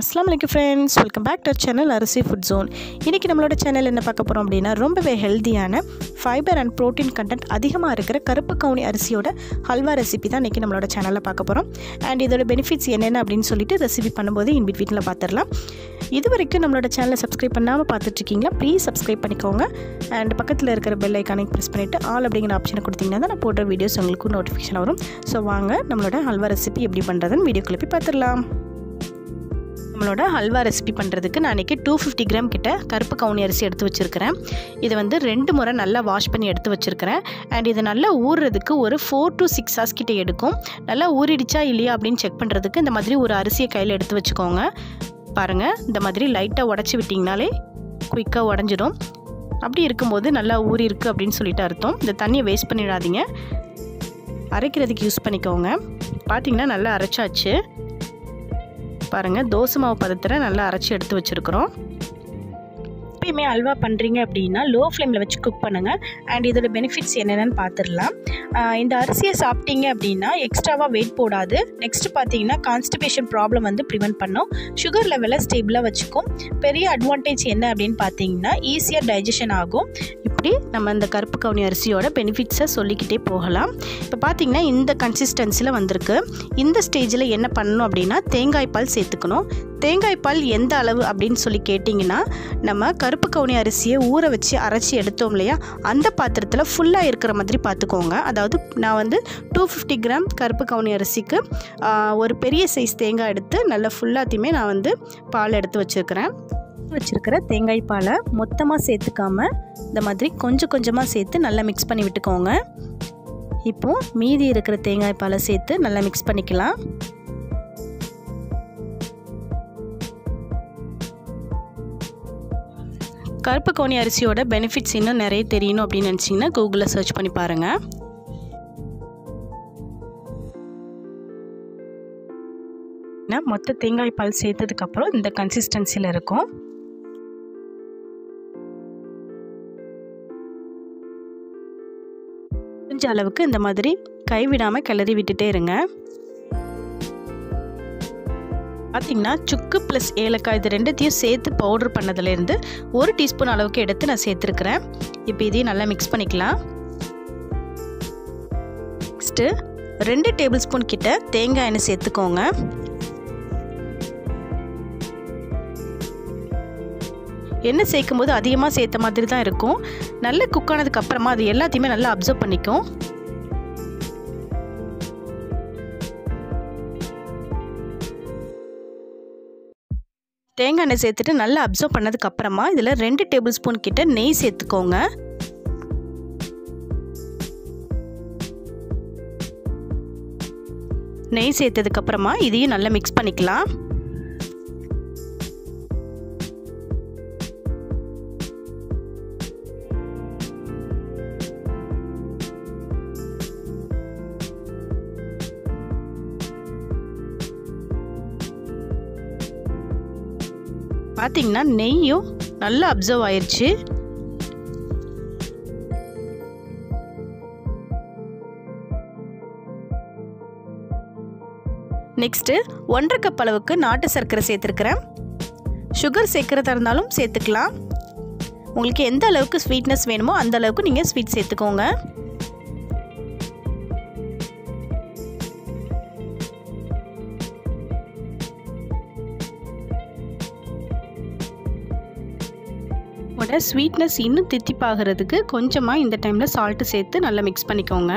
அஸ்லாம் வலைக்கம் friends welcome back to channel Arisi food zone இன்றைக்கி நம்மளோட சேனல் என்ன பார்க்க போகிறோம் அப்படின்னா ரொம்பவே ஹெல்த்தியான ஃபைபர் அண்ட் ப்ரோட்டீன் கண்டென்ட் அதிகமாக இருக்கிற கருப்பு கவுனி அரிசியோட ஹல்வா ரெசிபி தான் இன்றைக்கி நம்மளோட சேனலில் பார்க்க போகிறோம் அண்ட் இதோட பெனிஃபிட்ஸ் என்னென்ன அப்படின்னு சொல்லிட்டு ரெசிபி பண்ணும்போது இன் வீட்டில் பார்த்துடலாம். இது வரைக்கும் நம்மளோட சேனலை சப்ஸ்கிரைப் பண்ணாமல் பார்த்துட்ருக்கீங்களா ப்ளீஸ் சப்ஸ்கிரைப் பண்ணிக்கோங்க. அண்ட் பக்கத்தில் இருக்கிற பெல் ஐக்கானை ப்ரெஸ் பண்ணிவிட்டு ஆல் அப்படிங்கிற ஆப்ஷனை கொடுத்தீங்கன்னா தான் நான் போடுற வீடியோஸ் உங்களுக்கு நோட்டிஃபிகேஷன் வரும். ஸோ வாங்க நம்மளோட ஹல்வா ரெசிபி எப்படி பண்ணுறதுன்னு வீடியோ கிளப்பி பார்த்துடலாம். நம்மளோட ஹல்வா ரெசிபி பண்ணுறதுக்கு நான் இன்றைக்கி டூ ஃபிஃப்டி கிராம் கிட்ட கருப்பு கவுனி அரிசி எடுத்து வச்சுருக்கிறேன். இதை வந்து ரெண்டு முறை நல்லா வாஷ் பண்ணி எடுத்து வச்சுருக்கிறேன். அண்ட் இது நல்லா ஊறுறதுக்கு ஒரு ஃபோர் டு சிக்ஸ் ஹார்ஸ் கிட்டே எடுக்கும். நல்லா ஊறிடுச்சா இல்லையா அப்படின்னு செக் பண்ணுறதுக்கு இந்த மாதிரி ஒரு அரிசியை கையில் எடுத்து வச்சுக்கோங்க. பாருங்கள் இந்த மாதிரி லைட்டாக உடச்சி விட்டிங்கனாலே குயிக்காக உடஞ்சிடும். அப்படி இருக்கும்போது நல்லா ஊறி இருக்குது அப்படின்னு சொல்லிட்டு அர்த்தம். இந்த தண்ணியை வேஸ்ட் பண்ணிடாதீங்க. அரைக்கிறதுக்கு யூஸ் பண்ணிக்கோங்க. பார்த்தீங்கன்னா நல்லா அரைச்சாச்சு. பாருங்கள் தோசை மாவு பதத்தில் நல்லா அரைச்சி எடுத்து வச்சுருக்குறோம். எப்பயுமே அல்வா பண்ணுறீங்க அப்படின்னா லோ ஃப்ளேமில் வச்சு குக் பண்ணுங்கள் அண்ட் இதோட பெனிஃபிட்ஸ் என்னென்னு பார்த்துடலாம் இந்த அரிசியை சாப்பிட்டீங்க அப்படின்னா எக்ஸ்ட்ராவாக வெயிட் போடாது. நெக்ஸ்ட் பார்த்தீங்கன்னா கான்ஸ்டிபேஷன் ப்ராப்ளம் வந்து ப்ரிவெண்ட் பண்ணும். சுகர் லெவலை ஸ்டேபிளாக வச்சுக்கும். பெரிய அட்வான்டேஜ் என்ன அப்படின்னு பார்த்தீங்கன்னா ஈஸியாக டைஜஷன் ஆகும். இப்படி நம்ம இந்த கருப்பு கவுனி அரிசியோட பெனிஃபிட்ஸை சொல்லிக்கிட்டே போகலாம். இப்போ பார்த்தீங்கன்னா இந்த கன்சிஸ்டன்சியில் வந்திருக்கு. இந்த ஸ்டேஜில் என்ன பண்ணணும் அப்படின்னா தேங்காய் பால் சேர்த்துக்கணும். தேங்காய் பால் எந்த அளவு அப்படின்னு சொல்லி கேட்டிங்கன்னா நம்ம கருப்பு கவுனி அரிசியை ஊற வச்சு அரைச்சி எடுத்தோம் இல்லையா? அந்த பாத்திரத்தில் ஃபுல்லாக இருக்கிற மாதிரி பார்த்துக்கோங்க அதாவது நான் வந்து டூ ஃபிஃப்டி கிராம் கருப்பு கவுனி அரிசிக்கு ஒரு பெரிய சைஸ் தேங்காய் எடுத்து நல்லா ஃபுல்லாத்தையுமே நான் வந்து பால் எடுத்து வச்சுருக்கிறேன். வச்சுருக்கிற தேங்காய் பாலை மொத்தமாக சேர்த்துக்காம இந்த மாதிரி கொஞ்சம் கொஞ்சமாக சேர்த்து நல்லா மிக்ஸ் பண்ணி விட்டுக்கோங்க. இப்போது மீதி இருக்கிற தேங்காய் பாலை சேர்த்து நல்லா மிக்ஸ் பண்ணிக்கலாம். கருப்பு கோணி அரிசியோட பெனிஃபிட்ஸ் இன்னும் நிறைய தெரியணும் அப்படின்னு நினச்சிங்கன்னா கூகுளில் சர்ச் பண்ணி பாருங்கள் மொத்த தேங்காய் பால் சேர்த்ததுக்கப்புறம் இந்த கன்சிஸ்டன்சியில் இருக்கும். முடிஞ்ச அளவுக்கு இந்த மாதிரி கைவிடாமல் கிளறி விட்டுட்டே இருங்க. பார்த்திங்கன்னா சுக்கு ப்ளஸ் ஏலக்காய் இது ரெண்டுத்தையும் சேர்த்து பவுடர் பண்ணதுலேருந்து ஒரு டீஸ்பூன் அளவுக்கு எடுத்து நான் சேர்த்துருக்குறேன். இப்போ இதையும் நல்லா மிக்ஸ் பண்ணிக்கலாம். நெக்ஸ்ட்டு ரெண்டு டேபிள் ஸ்பூன் கிட்ட தேங்காய் எண்ணெய் சேர்த்துக்கோங்க. எண்ணெய் சேர்க்கும் போது அதிகமாக சேர்த்த மாதிரி தான் இருக்கும். நல்ல குக் ஆனதுக்கப்புறமா அது எல்லாத்தையுமே நல்லா அப்சர்வ் பண்ணிக்கும். தேங்காய் எண்ணெய் சேர்த்துட்டு நல்லா அப்சர்வ் பண்ணதுக்கப்புறமா இதில் ரெண்டு டேபிள் ஸ்பூன் கிட்ட நெய் சேர்த்துக்கோங்க. நெய் சேர்த்ததுக்கப்புறமா இதையும் நல்லா மிக்ஸ் பண்ணிக்கலாம். பார்த்தீங்கன்னா நெய்யும் நல்லா அப்சர்வ் ஆயிடுச்சு நெக்ஸ்ட்டு ஒன்றரை கப் அளவுக்கு நாட்டு சர்க்கரை சேர்த்துருக்குறேன். சுகர் சேர்க்குறதா இருந்தாலும் சேர்த்துக்கலாம். உங்களுக்கு எந்த அளவுக்கு ஸ்வீட்னஸ் வேணுமோ அந்த அளவுக்கு நீங்கள் ஸ்வீட் சேர்த்துக்கோங்க. உங்களோட ஸ்வீட்னஸ் இன்னும் தித்திப்பாகிறதுக்கு கொஞ்சமாக இந்த டைமில் சால்ட்டு சேர்த்து நல்லா மிக்ஸ் பண்ணிக்கோங்க.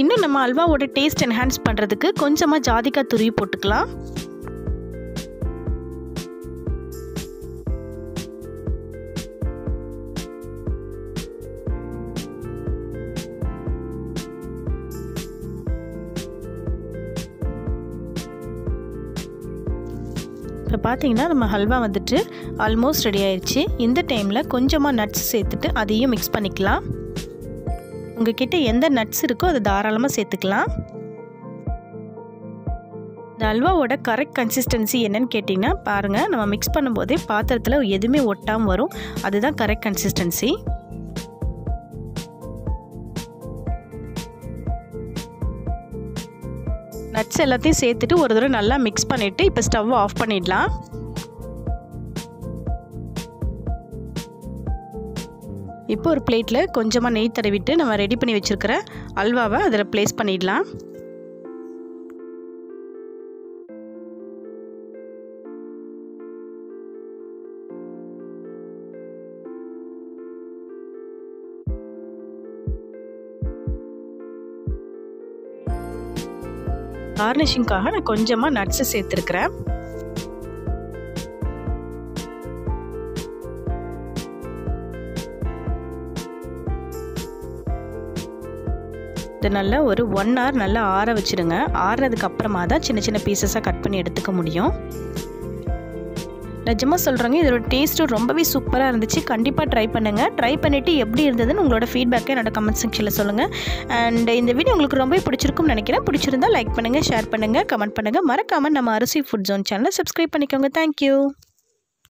இன்னும் நம்ம அல்வாவோட டேஸ்ட் என்ஹான்ஸ் பண்ணுறதுக்கு கொஞ்சமாக ஜாதிக்காய் துருவி போட்டுக்கலாம். இப்போ பார்த்தீங்கன்னா நம்ம ஹல்வா வந்துட்டு ஆல்மோஸ்ட் ரெடி ஆயிடுச்சு இந்த டைமில் கொஞ்சமாக நட்ஸ் சேர்த்துட்டு அதையும் மிக்ஸ் பண்ணிக்கலாம். உங்ககிட்ட எந்த நட்ஸ் இருக்கோ அதை தாராளமாக சேர்த்துக்கலாம். இந்த அல்வாவோட கரெக்ட் கன்சிஸ்டன்சி என்னன்னு கேட்டிங்கன்னா பாருங்கள் நம்ம மிக்ஸ் பண்ணும்போதே பாத்திரத்தில் எதுவுமே ஒட்டாமல் வரும். அதுதான் கரெக்ட் கன்சிஸ்டன்சி நட்ஸ் எல்லாத்தையும் சேர்த்துட்டு ஒரு தடவை நல்லா மிக்ஸ் பண்ணிவிட்டு இப்போ ஸ்டவ் ஆஃப் பண்ணிடலாம். இப்போ ஒரு பிளேட்டில் கொஞ்சமாக நெய் தடவிட்டு நம்ம ரெடி பண்ணி வச்சுருக்கிற அல்வாவை அதில் ப்ளேஸ் பண்ணிடலாம். கார்னிஷிங்காக நான் கொஞ்சமாக நட்ஸு சேர்த்துருக்குறேன். இது நல்லா ஒரு ஒன் ஹவர் நல்லா ஆற வச்சுடுங்க. ஆறுனதுக்கு அப்புறமா தான் சின்ன சின்ன பீசஸாக கட் பண்ணி எடுத்துக்க முடியும். நிஜமாக சொல்கிறேங்க இதோட டேஸ்ட்டும் ரொம்பவே சூப்பராக இருந்துச்சு. கண்டிப்பாக ட்ரை பண்ணுங்கள் ட்ரை பண்ணிவிட்டு எப்படி இருந்ததுன்னு உங்களோட ஃபீட்பேக்கை என்னோட கமெண்ட் செக்ஷனில் சொல்லுங்கள் அண்ட் இந்த வீடியோ உங்களுக்கு ரொம்பவே பிடிச்சிருக்கும்னு நினைக்கிறேன். பிடிச்சிருந்தா லைக் பண்ணுங்கள் ஷேர் பண்ணுங்கள் கமெண்ட் பண்ணுங்கள் மறக்காமல் நம்ம அரிசி ஃபுட் ஜோன் சேனலை சப்ஸ்கிரைப் பண்ணிக்கோங்க. Thank you